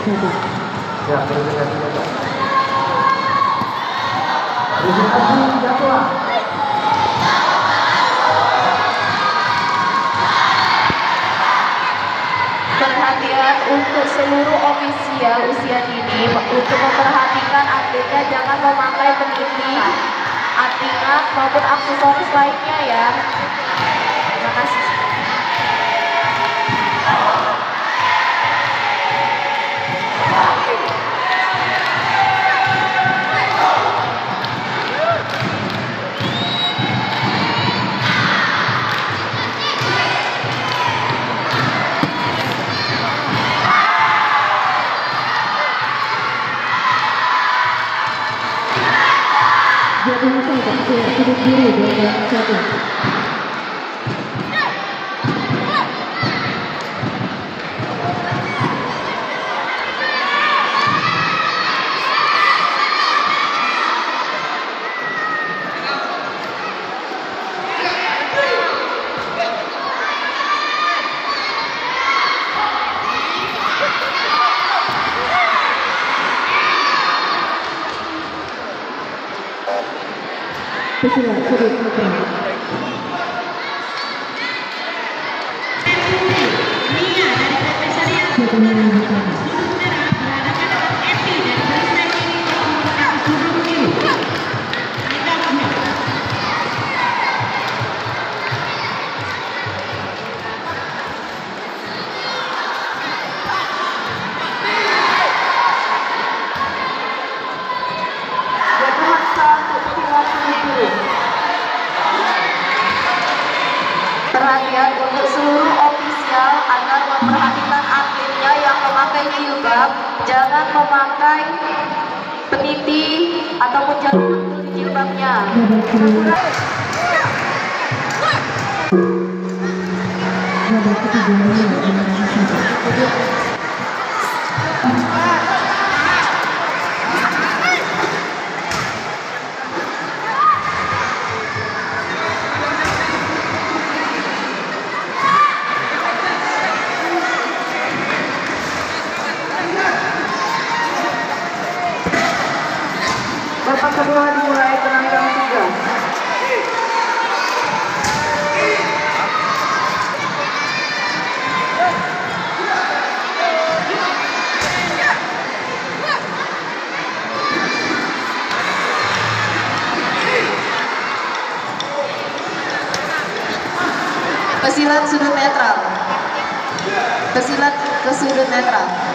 satu. Ya. Perhatian untuk seluruh ofisial usia dini untuk memperhatikan atletnya jangan memakai peniti, antingan maupun aksesoris lainnya ya. Terima kasih. 自動車学生特別グループの社長。Biru dua satu. Pesilat sudut netral. Jadwal jilbab jangan memakai peniti ataupun menutup jilbabnya. Kedua dimulai tenaga tiga. Pesilat sudut netral. Pesilat ke sudut netral.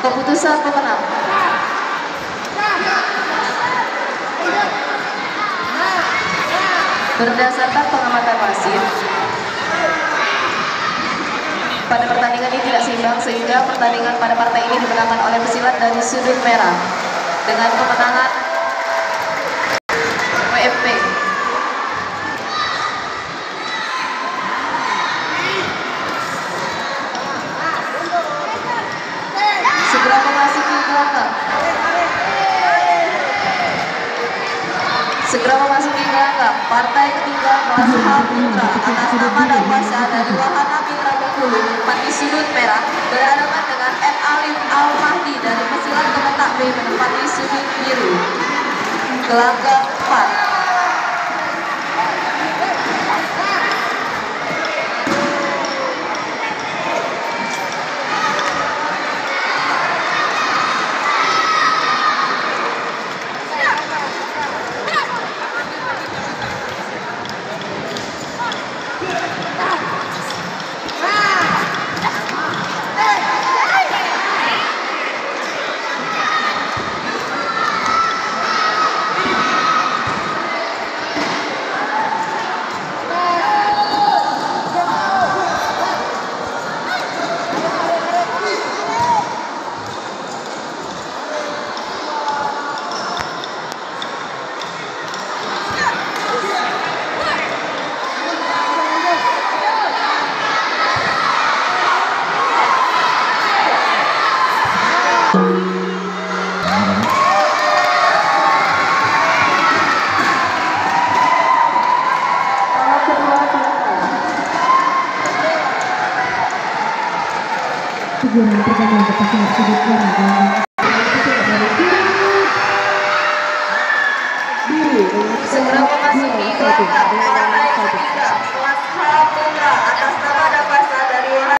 Keputusan pemenang. Berdasarkan pengamatan wasit, pada pertandingan ini tidak seimbang sehingga pertandingan pada partai ini dimenangkan oleh pesilat dari sudut merah dengan kemenangan WFP. Segera memasuki gelanggang. Segera memasuki gelanggang. Partai ketiga kelas Putra atas nama dan kuasa dari Wahana Mitra Bengkulu Pati sudut merah berhadapan dengan Ed Alif Al Mahdi dari pesilat kemetak B menempati sudut biru. Gelanggang 4. Jurang pertama ke pasangan sudut kanan